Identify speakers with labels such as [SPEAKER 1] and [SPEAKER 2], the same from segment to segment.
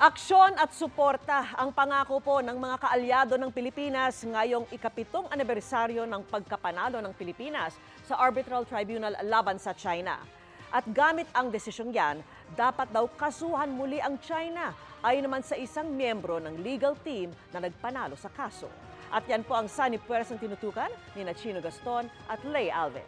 [SPEAKER 1] Aksyon at suporta ang pangako po ng mga kaalyado ng Pilipinas ngayong ikapitong anibersaryo ng pagkapanalo ng Pilipinas sa Arbitral Tribunal laban sa China. At gamit ang desisyong yan, dapat daw kasuhan muli ang China ayon naman sa isang miyembro ng legal team na nagpanalo sa kaso. At yan po ang sani puwersang tinutukan ni Chino Gaston at Lay Alves.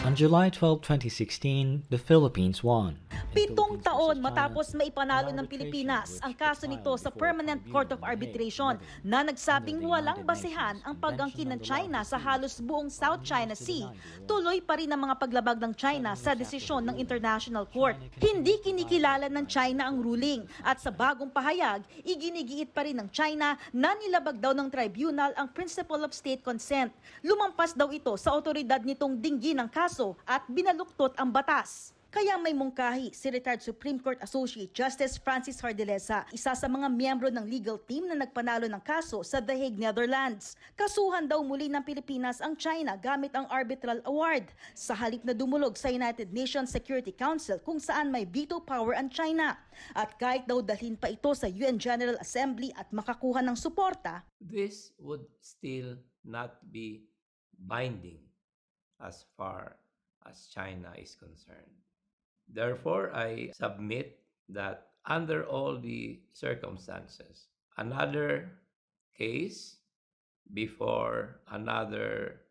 [SPEAKER 2] On July 12, 2016, the Philippines won.
[SPEAKER 3] Pitong taon matapos maipanalo ng Pilipinas ang kaso nito sa Permanent Court of Arbitration na nagsabing walang basehan ang pag-angkin ng China sa halos buong South China Sea, tuloy pa rin ang mga paglabag ng China sa desisyon ng International Court. Hindi kinikilala ng China ang ruling at sa bagong pahayag, iginigiit pa rin ng China na nilabag daw ng tribunal ang principle of state consent. Lumampas daw ito sa otoridad nitong dinggin ng kaso at binaluktot ang batas. Kaya may mungkahi si retired Supreme Court Associate Justice Francis Hardilesa, isa sa mga miyembro ng legal team na nagpanalo ng kaso sa The Hague, Netherlands. Kasuhan daw muli ng Pilipinas ang China gamit ang arbitral award sa halip na dumulog sa United Nations Security Council kung saan may veto power ang China. At kahit daw dalhin pa ito sa UN General Assembly at makakuha ng suporta,
[SPEAKER 4] this would still not be binding as far as China is concerned. Therefore, I submit that under all the circumstances, another case before another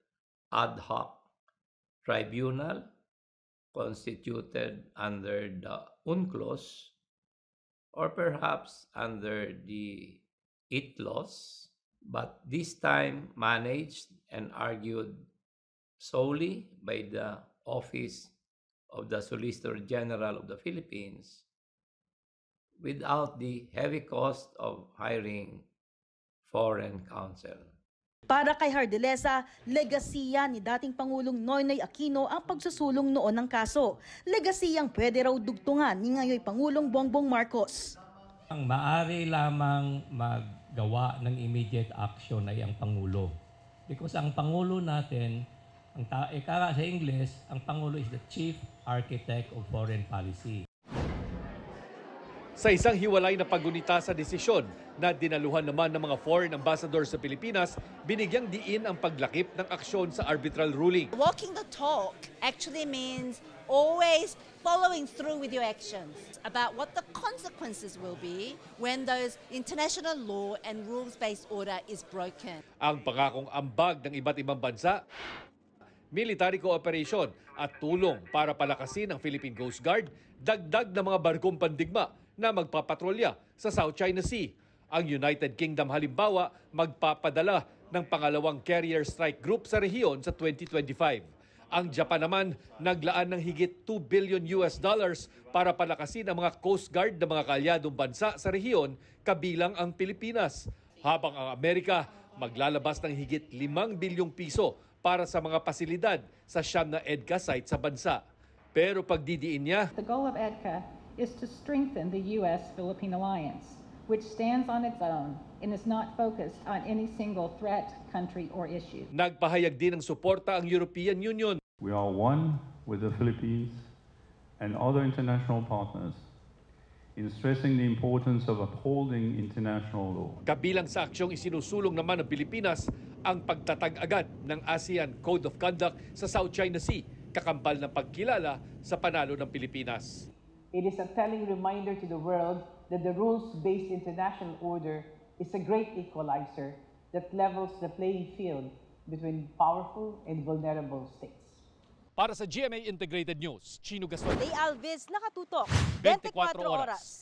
[SPEAKER 4] ad hoc tribunal constituted under the UNCLOS or perhaps under the ITLOS, but this time managed and argued solely by the Office of the Solicitor General of the Philippines without the heavy cost of hiring foreign counsel.
[SPEAKER 3] Para kay Hardilesa, legasiya ni dating Pangulong Noynoy Aquino ang pagsusulong noon ng kaso. Legasiyang pwede raw dugtungan ni ngayon Pangulong Bongbong Marcos.
[SPEAKER 5] Ang maari lamang maggawa ng immediate action ay ang Pangulo. Because ang Pangulo natin, ang ta- ika sa English, ang Pangulo is the chief architect of foreign policy.
[SPEAKER 6] Sa isang hiwalay na pagunita sa desisyon na dinaluhan naman ng mga foreign ambassador sa Pilipinas, binigyang diin ang paglakip ng aksyon sa arbitral ruling.
[SPEAKER 7] Walking the talk actually means always following through with your actions about what the consequences will be when those international law and rules-based order is broken.
[SPEAKER 6] Ang pangakong ambag ng iba't ibang bansa, military cooperation at tulong para palakasin ang Philippine Coast Guard, dagdag na mga barkong pandigma na magpapatrolya sa South China Sea. Ang United Kingdom halimbawa magpapadala ng pangalawang carrier strike group sa rehiyon sa 2025. Ang Japan naman naglaan ng higit 2 billion US dollars para palakasin ang mga Coast Guard ng mga kaalyadong bansa sa rehiyon kabilang ang Pilipinas. Habang ang Amerika maglalabas ng higit 5 bilyong piso para sa mga pasilidad sa siyam na EDCA site sa bansa. Pero pagdidiin niya,
[SPEAKER 8] The goal of EDCA is to strengthen the U.S.-Philippine alliance, which stands on its own and is not focused on any single threat, country, or issue.
[SPEAKER 6] nagpahayag din ng suporta ang European Union
[SPEAKER 9] We are one with the Philippines and other international partners in stressing the importance of upholding international law.
[SPEAKER 6] Kabilang sa aksyong isinusulong naman ng Pilipinas ang pagtatag agad ng ASEAN Code of Conduct sa South China Sea, kakampal ng pagkilala sa panalo ng Pilipinas.
[SPEAKER 10] It is a telling reminder to the world that the rules-based international order is a great equalizer that levels the playing field between powerful and vulnerable states.
[SPEAKER 6] Para sa GMA Integrated News, Chino Gaston.
[SPEAKER 3] Lay Alves, nakatutok.
[SPEAKER 6] 24
[SPEAKER 3] 24
[SPEAKER 6] oras.
[SPEAKER 3] oras.